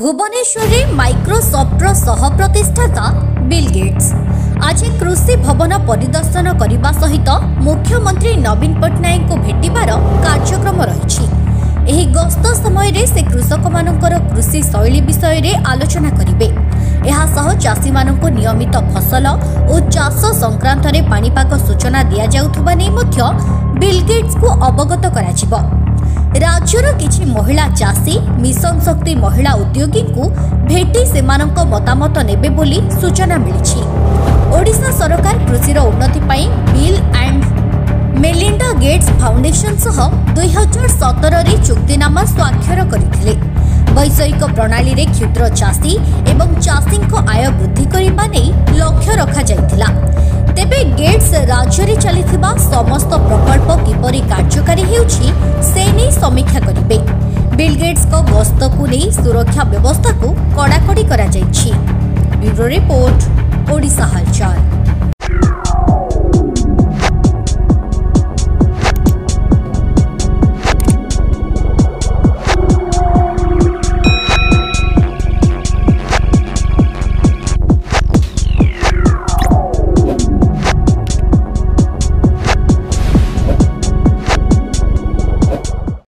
ভুবনেশ্বরে মাইক্রোসফ্টর সহ প্রতিষ্ঠাতা Bill Gates আজি কৃষি ভবন পরিদর্শন করা সহিত মুখ্যমন্ত্রী নবীন পট্টনাক ভেটবার কার্যক্রম রয়েছে ଏହି ଗସ୍ତ ସମୟରେ ସେ କୃଷକମାନଙ୍କର କୃଷି ଶୈଳୀ ବିଷୟରେ ଆଲୋଚନା କରିବେ ଏହାସହ ଚାଷୀମାନଙ୍କୁ ନିୟମିତ ଫସଲ ଓ ଚାଷ ସଂକ୍ରାନ୍ତରେ ପାଣିପାଗ ସୂଚନା ଦିଆଯାଉଥିବା ନେଇ ମଧ୍ୟ ବିଲ୍ଗେଟ୍ସଙ୍କୁ ଅବଗତ କରାଯିବ ରାଜ ରାଜ୍ୟର କିଛି ମହିଳା ଚାଷୀ ମିଶନ ଶକ୍ତି ମହିଳା ଉଦ୍ୟୋଗୀଙ୍କୁ ଭେଟି ସେମାନଙ୍କ ମତାମତ ନେବେ ବୋଲି ସୂଚନା ମିଳିଛି ଓଡ଼ିଶା ସରକାର କୃଷିର ଉନ୍ନତି ପାଇଁ Bill and Melinda Gates foundation ସହ ଦୁଇହଜାର ସତରରେ ଚୁକ୍ତିନାମା ସ୍ୱାକ୍ଷର କରିଥିଲେ ବୈଷୟିକ ପ୍ରଣାଳୀରେ କ୍ଷୁଦ୍ର ଚାଷୀ ଏବଂ ଚାଷୀଙ୍କ ଆୟ ବୃଦ୍ଧି କରିବା ନେଇ রাজ্যে চাল সমস্ত প্রকল্প কিপর কার্যকারী হচ্ছে সে নিয়ে সমীক্ষা করবে বিলগেটসঙ্ গস্তকু নিয়ে সুরক্ষা ব্যবস্থা কড়াকড়ি করা যাই ব্যুরো রিপোর্ট ওড়শা হালচাল